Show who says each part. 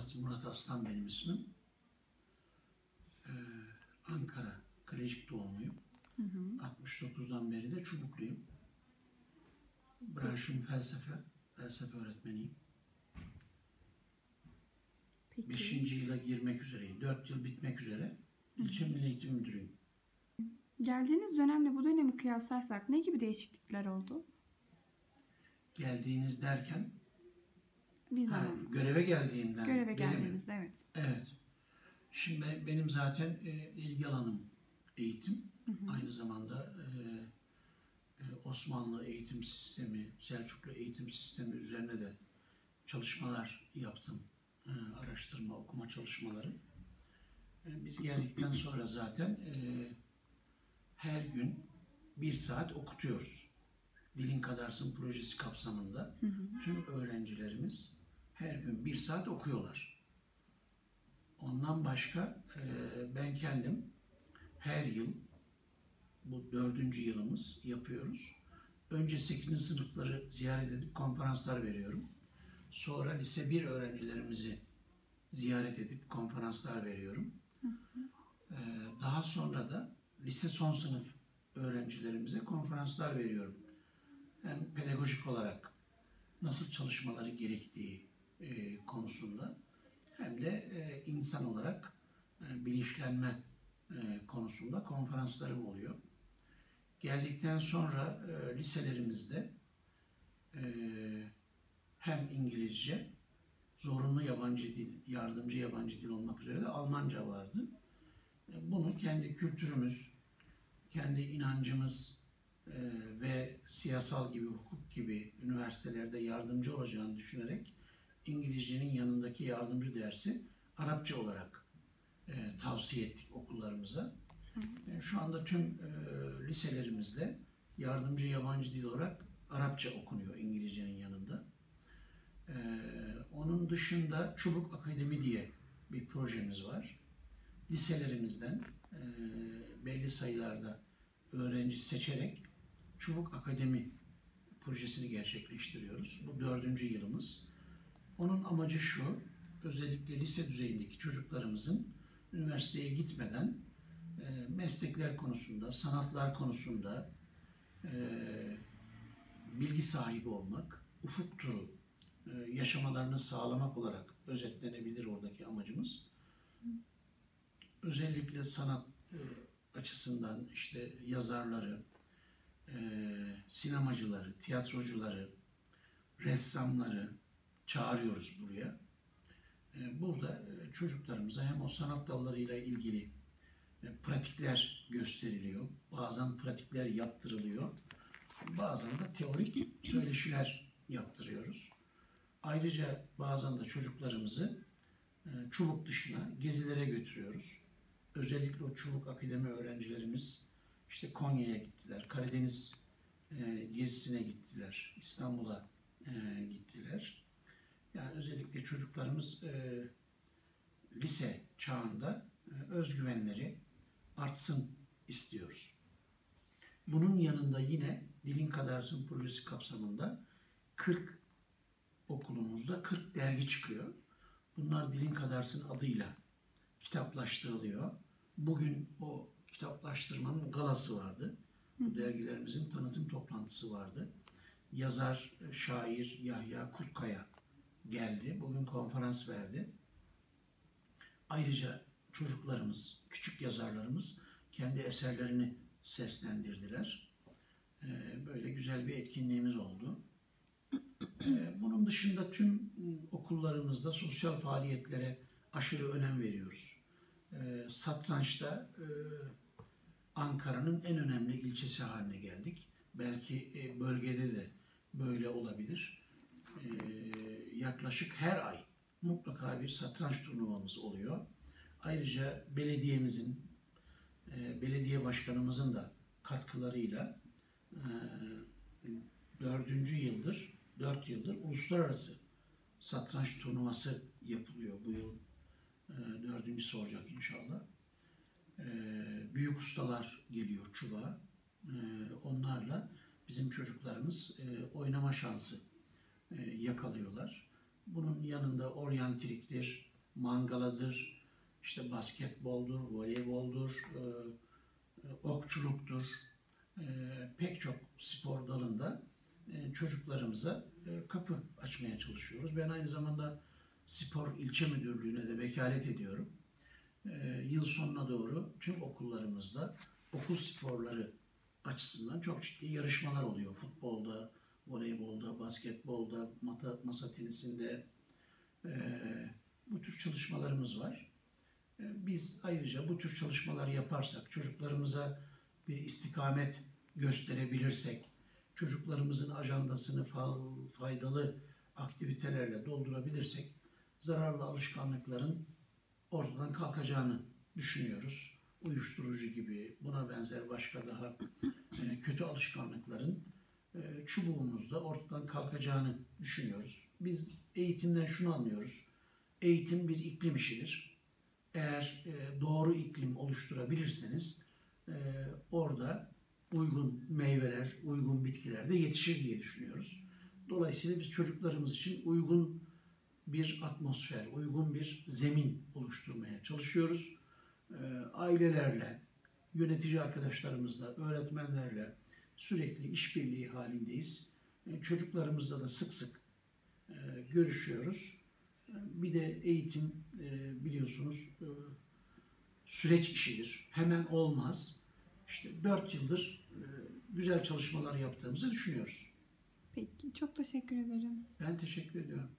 Speaker 1: Murat, Murat Aslan benim ismim. Ee, Ankara, Kalecik doğumluyum. 69'dan beri de Çubukluyum. Branşım felsefe, felsefe öğretmeniyim.
Speaker 2: Peki.
Speaker 1: Beşinci yıla girmek üzereyim. Dört yıl bitmek üzere. İlçe Milli Eğitim Müdürüyüm.
Speaker 2: Geldiğiniz dönemle bu dönemi kıyaslarsak ne gibi değişiklikler oldu?
Speaker 1: Geldiğiniz derken,
Speaker 2: Bir
Speaker 1: ha,
Speaker 2: zaman.
Speaker 1: göreve geldiğimden
Speaker 2: Göreve geldiğinizde evet.
Speaker 1: Evet. Şimdi ben- benim zaten e, ilgi alanım eğitim. Aynı zamanda e, e, Osmanlı eğitim sistemi, Selçuklu eğitim sistemi üzerine de çalışmalar yaptım. E, araştırma, okuma çalışmaları. E, biz geldikten sonra zaten e, her gün bir saat okutuyoruz. Dilin Kadarsın projesi kapsamında tüm öğrencilerimiz her gün bir saat okuyorlar. Ondan başka e, ben kendim her yıl bu dördüncü yılımız yapıyoruz. Önce 8. sınıfları ziyaret edip konferanslar veriyorum. Sonra lise 1 öğrencilerimizi ziyaret edip konferanslar veriyorum. E, daha sonra da lise son sınıf öğrencilerimize konferanslar veriyorum. Hem pedagojik olarak nasıl çalışmaları gerektiği e, konusunda hem de e, insan olarak e, bilinçlenme e, konusunda konferanslarım oluyor. Geldikten sonra e, liselerimizde e, hem İngilizce, zorunlu yabancı dil, yardımcı yabancı dil olmak üzere de Almanca vardı. E, bunu kendi kültürümüz, kendi inancımız e, ve siyasal gibi, hukuk gibi üniversitelerde yardımcı olacağını düşünerek İngilizcenin yanındaki yardımcı dersi Arapça olarak e, tavsiye ettik okullarımıza. E, şu anda tüm e, liselerimizde yardımcı yabancı dil olarak Arapça okunuyor İngilizcenin yanında. E, onun dışında Çubuk Akademi diye bir projemiz var. Liselerimizden e, belli sayılarda öğrenci seçerek Çubuk Akademi projesini gerçekleştiriyoruz. Bu dördüncü yılımız. Onun amacı şu, özellikle lise düzeyindeki çocuklarımızın üniversiteye gitmeden e, meslekler konusunda, sanatlar konusunda e, bilgi sahibi olmak, ufuk turu e, yaşamalarını sağlamak olarak özetlenebilir oradaki amacımız. Özellikle sanat e, açısından işte yazarları, e, sinemacıları, tiyatrocuları, ressamları çağırıyoruz buraya. E, Burada e, çocuklarımıza hem o sanat dallarıyla ilgili e, pratikler gösteriliyor. Bazen pratikler yaptırılıyor. Bazen de teorik söyleşiler yaptırıyoruz. Ayrıca bazen de çocuklarımızı e, çubuk dışına gezilere götürüyoruz. Özellikle o çubuk akademi öğrencilerimiz işte Konya'ya gittiler, Karadeniz gezisine gittiler, İstanbul'a gittiler. Yani özellikle çocuklarımız e, lise çağında e, özgüvenleri artsın istiyoruz. Bunun yanında yine Dilin Kadarsın projesi kapsamında 40 okulumuzda 40 dergi çıkıyor. Bunlar Dilin Kadarsın adıyla kitaplaştırılıyor. Bugün o kitaplaştırmanın galası vardı. Bu dergilerimizin tanıtım toplantısı vardı. Yazar, şair Yahya Kurtkaya geldi. Bugün konferans verdi. Ayrıca çocuklarımız, küçük yazarlarımız kendi eserlerini seslendirdiler. Ee, Böyle güzel bir etkinliğimiz oldu. Ee, Bunun dışında tüm okullarımızda sosyal faaliyetlere aşırı önem veriyoruz. Ee, Satrançta e, Ankara'nın en önemli ilçesi haline geldik. Belki e, bölgede de böyle olabilir. Yaklaşık her ay mutlaka bir satranç turnuvamız oluyor. Ayrıca belediyemizin, e, belediye başkanımızın da katkılarıyla e, dördüncü yıldır, dört yıldır uluslararası satranç turnuvası yapılıyor bu yıl. E, dördüncüsü olacak inşallah. Büyük ustalar geliyor çubuğa. E, onlarla bizim çocuklarımız oynama şansı yakalıyorlar. Bunun yanında oryantiliktir, mangaladır, işte basketboldur, voleyboldur, e, e, okçuluktur. E, pek çok spor dalında e, çocuklarımıza e, kapı açmaya çalışıyoruz. Ben aynı zamanda spor ilçe müdürlüğüne de vekalet ediyorum. E, yıl sonuna doğru tüm okullarımızda okul sporları açısından çok ciddi yarışmalar oluyor. Futbolda, voleybolda, basketbolda, mata, masa tenisinde e, bu tür çalışmalarımız var. E, Biz ayrıca bu tür çalışmalar yaparsak, çocuklarımıza bir istikamet gösterebilirsek, çocuklarımızın ajandasını fa- faydalı aktivitelerle doldurabilirsek, zararlı alışkanlıkların ortadan kalkacağını düşünüyoruz. Uyuşturucu gibi, buna benzer başka daha e, kötü alışkanlıkların e, çubuğumuzda ortadan kalkacağını düşünüyoruz. Biz eğitimden şunu anlıyoruz. Eğitim bir iklim işidir. Eğer e, doğru iklim oluşturabilirseniz e, orada uygun meyveler, uygun bitkiler de yetişir diye düşünüyoruz. Dolayısıyla biz çocuklarımız için uygun bir atmosfer, uygun bir zemin oluşturmaya çalışıyoruz. E, ailelerle, yönetici arkadaşlarımızla, öğretmenlerle sürekli işbirliği halindeyiz. E, Çocuklarımızla da sık sık e, görüşüyoruz. E, Bir de eğitim biliyorsunuz süreç işidir. Hemen olmaz. İşte dört yıldır güzel çalışmalar yaptığımızı düşünüyoruz.
Speaker 2: Peki çok teşekkür ederim.
Speaker 1: Ben teşekkür ediyorum.